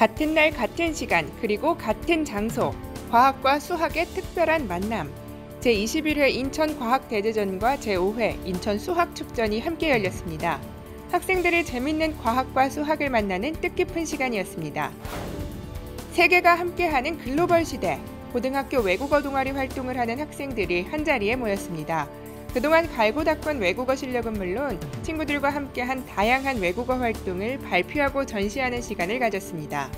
같은 날 같은 시간 그리고 같은 장소 과학과 수학의 특별한 만남 제21회 인천과학대제전과 제5회 인천수학축전이 함께 열렸습니다. 학생들이 재밌는 과학과 수학을 만나는 뜻깊은 시간이었습니다. 세계가 함께하는 글로벌 시대 고등학교 외국어 동아리 활동을 하는 학생들이 한자리에 모였습니다. 그동안 갈고 닦은 외국어 실력은 물론 친구들과 함께한 다양한 외국어 활동을 발표하고 전시하는 시간을 가졌습니다.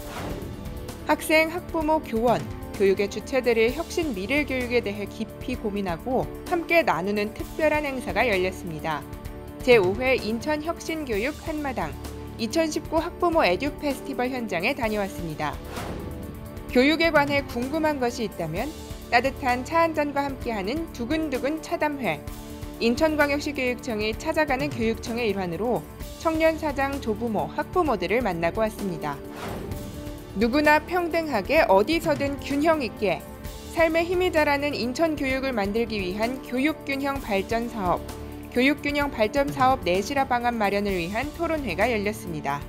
학생, 학부모, 교원, 교육의 주체들의 혁신 미래 교육에 대해 깊이 고민하고 함께 나누는 특별한 행사가 열렸습니다. 제5회 인천 혁신교육 한마당 2019 학부모 에듀 페스티벌 현장에 다녀왔습니다. 교육에 관해 궁금한 것이 있다면 따뜻한 차 한 잔과 함께하는 두근두근 차담회 인천광역시 교육청이 찾아가는 교육청의 일환으로 청년 사장 조부모, 학부모들을 만나고 왔습니다. 누구나 평등하게 어디서든 균형 있게 삶의 힘이 자라는 인천 교육을 만들기 위한 교육균형 발전 사업, 교육균형 발전 사업 내실화 방안 마련을 위한 토론회가 열렸습니다.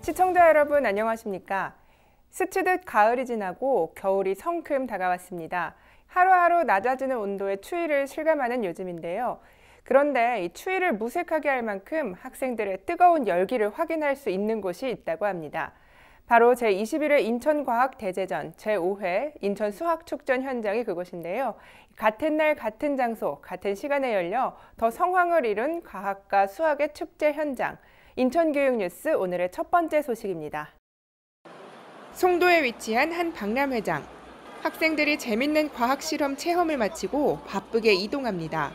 시청자 여러분 안녕하십니까? 스치듯 가을이 지나고 겨울이 성큼 다가왔습니다. 하루하루 낮아지는 온도의 추위를 실감하는 요즘인데요. 그런데 이 추위를 무색하게 할 만큼 학생들의 뜨거운 열기를 확인할 수 있는 곳이 있다고 합니다. 바로 제21회 인천과학대제전 제5회 인천수학축전 현장이 그곳인데요. 같은 날 같은 장소 같은 시간에 열려 더 성황을 이룬 과학과 수학의 축제 현장 인천교육뉴스 오늘의 첫 번째 소식입니다. 송도에 위치한 한 박람회장 학생들이 재밌는 과학 실험 체험을 마치고 바쁘게 이동합니다.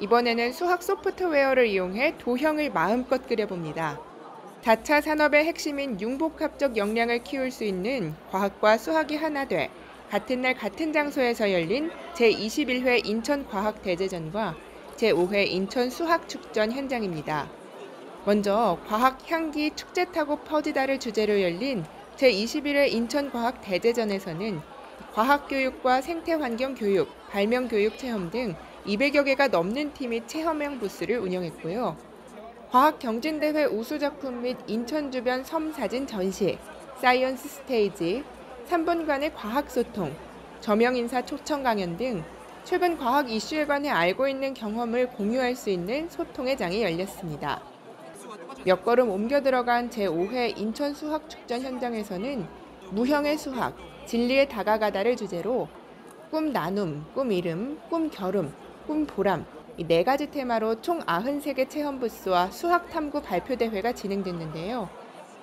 이번에는 수학 소프트웨어를 이용해 도형을 마음껏 그려봅니다. 4차 산업의 핵심인 융복합적 역량을 키울 수 있는 과학과 수학이 하나 돼 같은 날 같은 장소에서 열린 제21회 인천과학대제전과 제5회 인천수학축전 현장입니다. 먼저 과학 향기 축제 타고 퍼지다를 주제로 열린 제21회 인천과학대제전에서는 과학교육과 생태환경교육, 발명교육 체험 등 200여 개가 넘는 팀이 체험형 부스를 운영했고요. 과학경진대회 우수작품 및 인천 주변 섬 사진 전시, science stage, 3분간의 과학소통, 저명인사 초청 강연 등 최근 과학 이슈에 관해 알고 있는 경험을 공유할 수 있는 소통의 장이 열렸습니다. 몇 걸음 옮겨 들어간 제5회 인천 수학축전 현장에서는 무형의 수학, 진리에 다가가다를 주제로 꿈 나눔, 꿈 이름, 꿈 결움, 꿈 보람 이 네 가지 테마로 총 93개 체험 부스와 수학 탐구 발표 대회가 진행됐는데요.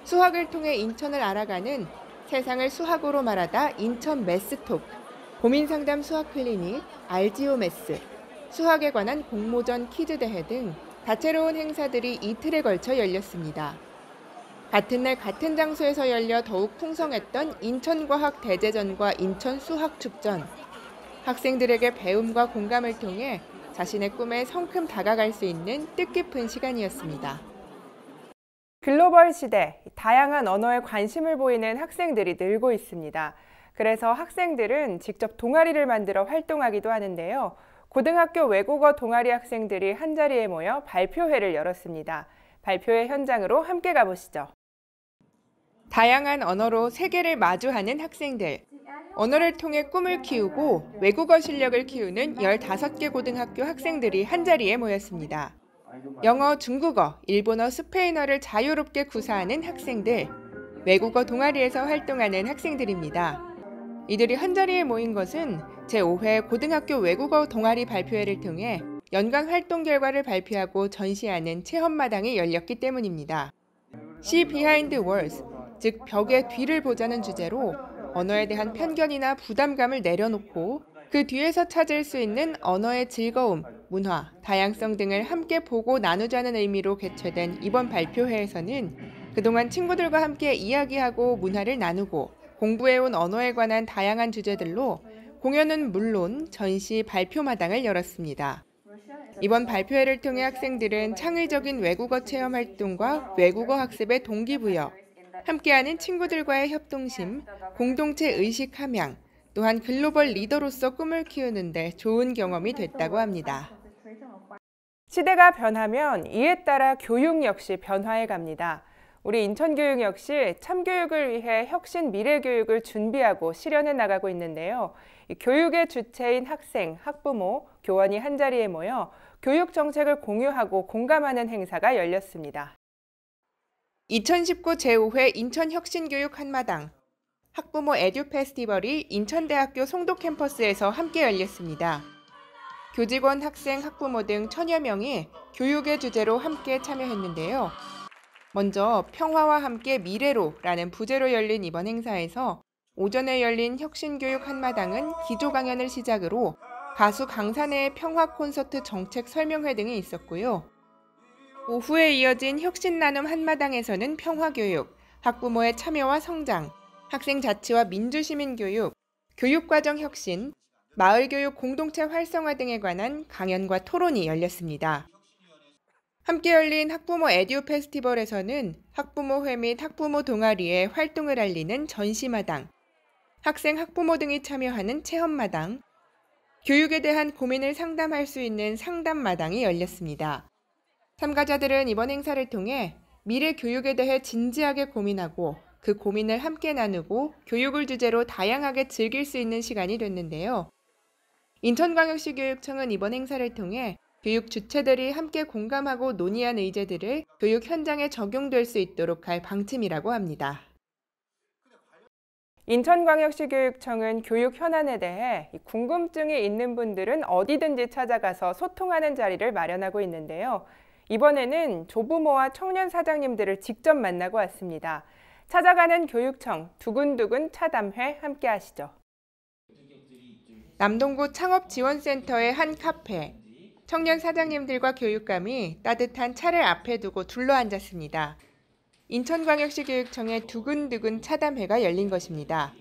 수학을 통해 인천을 알아가는 세상을 수학으로 말하다 인천 매스톡, 고민 상담 수학 클리닉, 알지오 매스, 수학에 관한 공모전 퀴즈 대회 등 다채로운 행사들이 이틀에 걸쳐 열렸습니다. 같은 날 같은 장소에서 열려 더욱 풍성했던 인천과학 대제전과 인천수학축전. 학생들에게 배움과 공감을 통해 자신의 꿈에 성큼 다가갈 수 있는 뜻깊은 시간이었습니다. 글로벌 시대, 다양한 언어에 관심을 보이는 학생들이 늘고 있습니다. 그래서 학생들은 직접 동아리를 만들어 활동하기도 하는데요. 고등학교 외국어 동아리 학생들이 한자리에 모여 발표회를 열었습니다. 발표회 현장으로 함께 가보시죠. 다양한 언어로 세계를 마주하는 학생들. 언어를 통해 꿈을 키우고 외국어 실력을 키우는 15개 고등학교 학생들이 한자리에 모였습니다. 영어, 중국어, 일본어, 스페인어를 자유롭게 구사하는 학생들, 외국어 동아리에서 활동하는 학생들입니다. 이들이 한자리에 모인 것은 제5회 고등학교 외국어 동아리 발표회를 통해 연간 활동 결과를 발표하고 전시하는 체험마당이 열렸기 때문입니다. See Behind Words, 즉 벽의 뒤를 보자는 주제로 언어에 대한 편견이나 부담감을 내려놓고 그 뒤에서 찾을 수 있는 언어의 즐거움, 문화, 다양성 등을 함께 보고 나누자는 의미로 개최된 이번 발표회에서는 그동안 친구들과 함께 이야기하고 문화를 나누고 공부해온 언어에 관한 다양한 주제들로 공연은 물론 전시 발표마당을 열었습니다. 이번 발표회를 통해 학생들은 창의적인 외국어 체험 활동과 외국어 학습의 동기부여, 함께하는 친구들과의 협동심, 공동체 의식 함양, 또한 글로벌 리더로서 꿈을 키우는데 좋은 경험이 됐다고 합니다. 시대가 변하면 이에 따라 교육 역시 변화해 갑니다. 우리 인천교육 역시 참교육을 위해 혁신 미래교육을 준비하고 실현해 나가고 있는데요. 교육의 주체인 학생, 학부모, 교원이 한자리에 모여 교육 정책을 공유하고 공감하는 행사가 열렸습니다. 2019 제5회 인천혁신교육 한마당 학부모 에듀 페스티벌이 인천대학교 송도 캠퍼스에서 함께 열렸습니다. 교직원, 학생, 학부모 등 천여 명이 교육의 주제로 함께 참여했는데요. 먼저 평화와 함께 미래로라는 부제로 열린 이번 행사에서 오전에 열린 혁신교육 한마당은 기조 강연을 시작으로 가수 강산의 평화 콘서트 정책 설명회 등이 있었고요. 오후에 이어진 혁신 나눔 한마당에서는 평화교육, 학부모의 참여와 성장, 학생 자치와 민주시민 교육, 교육과정 혁신, 마을교육 공동체 활성화 등에 관한 강연과 토론이 열렸습니다. 함께 열린 학부모 에듀 페스티벌에서는 학부모회 및 학부모 동아리의 활동을 알리는 전시마당, 학생 학부모 등이 참여하는 체험마당, 교육에 대한 고민을 상담할 수 있는 상담마당이 열렸습니다. 참가자들은 이번 행사를 통해 미래 교육에 대해 진지하게 고민하고 그 고민을 함께 나누고 교육을 주제로 다양하게 즐길 수 있는 시간이 됐는데요. 인천광역시 교육청은 이번 행사를 통해 교육 주체들이 함께 공감하고 논의한 의제들을 교육 현장에 적용될 수 있도록 할 방침이라고 합니다. 인천광역시 교육청은 교육 현안에 대해 궁금증이 있는 분들은 어디든지 찾아가서 소통하는 자리를 마련하고 있는데요. 이번에는 조부모와 청년 사장님들을 직접 만나고 왔습니다. 찾아가는 교육청 두근두근 차담회 함께 하시죠. 남동구 창업지원센터의 한 카페. 청년 사장님들과 교육감이 따뜻한 차를 앞에 두고 둘러앉았습니다. 인천광역시 교육청의 두근두근 차담회가 열린 것입니다.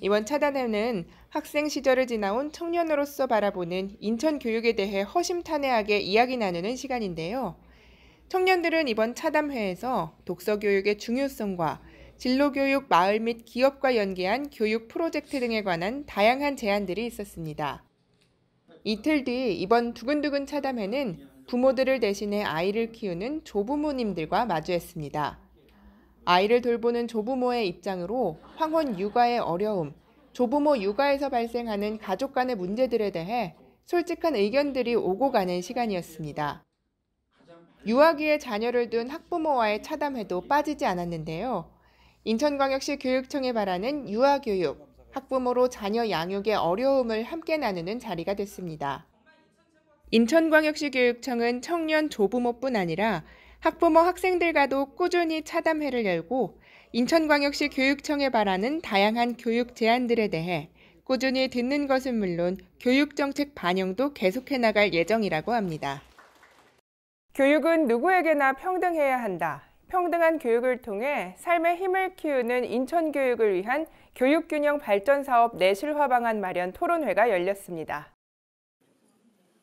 이번 차담회는 학생 시절을 지나온 청년으로서 바라보는 인천 교육에 대해 허심탄회하게 이야기 나누는 시간인데요. 청년들은 이번 차담회에서 독서 교육의 중요성과 진로 교육 마을 및 기업과 연계한 교육 프로젝트 등에 관한 다양한 제안들이 있었습니다. 이틀 뒤 이번 두근두근 차담회는 부모들을 대신해 아이를 키우는 조부모님들과 마주했습니다. 아이를 돌보는 조부모의 입장으로 황혼 육아의 어려움, 조부모 육아에서 발생하는 가족 간의 문제들에 대해 솔직한 의견들이 오고 가는 시간이었습니다. 유아기에 자녀를 둔 학부모와의 차담회도 빠지지 않았는데요. 인천광역시 교육청에 바라는 유아교육, 학부모로 자녀 양육의 어려움을 함께 나누는 자리가 됐습니다. 인천광역시 교육청은 청년 조부모뿐 아니라 학부모 학생들과도 꾸준히 차담회를 열고 인천광역시 교육청에 바라는 다양한 교육 제안들에 대해 꾸준히 듣는 것은 물론 교육정책 반영도 계속해 나갈 예정이라고 합니다. 교육은 누구에게나 평등해야 한다. 평등한 교육을 통해 삶의 힘을 키우는 인천 교육을 위한 교육균형 발전 사업 내실화 방안 마련 토론회가 열렸습니다.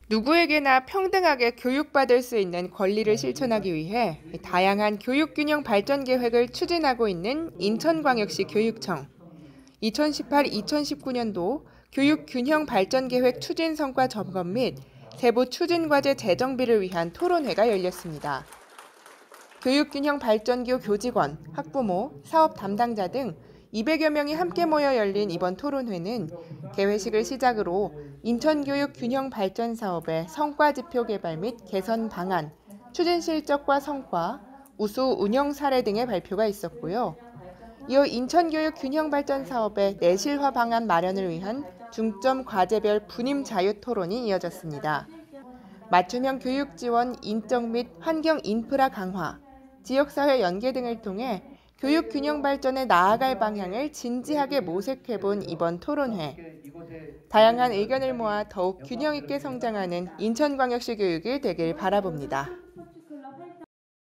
누구에게나 평등하게 교육받을 수 있는 권리를 실천하기 위해 다양한 교육균형 발전 계획을 추진하고 있는 인천광역시 교육청. 2018-2019년도 교육균형 발전 계획 추진 성과 점검 및 세부 추진 과제 재정비를 위한 토론회가 열렸습니다. 교육균형 발전교 교직원, 학부모, 사업 담당자 등 200여 명이 함께 모여 열린 이번 토론회는 개회식을 시작으로 인천교육 균형 발전 사업의 성과 지표 개발 및 개선 방안, 추진 실적과 성과, 우수 운영 사례 등의 발표가 있었고요. 이어 인천교육 균형 발전 사업의 내실화 방안 마련을 위한 중점 과제별 분임 자유 토론이 이어졌습니다. 맞춤형 교육 지원, 인적 및 환경 인프라 강화, 지역사회 연계 등을 통해 교육 균형 발전에 나아갈 방향을 진지하게 모색해본 이번 토론회. 다양한 의견을 모아 더욱 균형 있게 성장하는 인천광역시 교육이 되길 바라봅니다.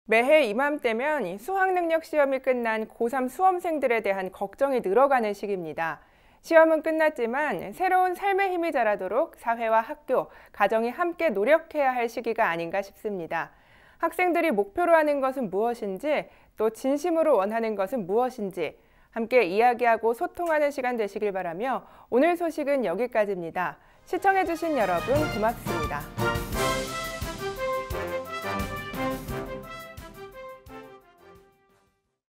매해 이맘때면 수학능력 시험이 끝난 고3 수험생들에 대한 걱정이 늘어가는 시기입니다. 시험은 끝났지만 새로운 삶의 힘이 자라도록 사회와 학교, 가정이 함께 노력해야 할 시기가 아닌가 싶습니다. 학생들이 목표로 하는 것은 무엇인지 또 진심으로 원하는 것은 무엇인지 함께 이야기하고 소통하는 시간 되시길 바라며 오늘 소식은 여기까지입니다. 시청해주신 여러분 고맙습니다.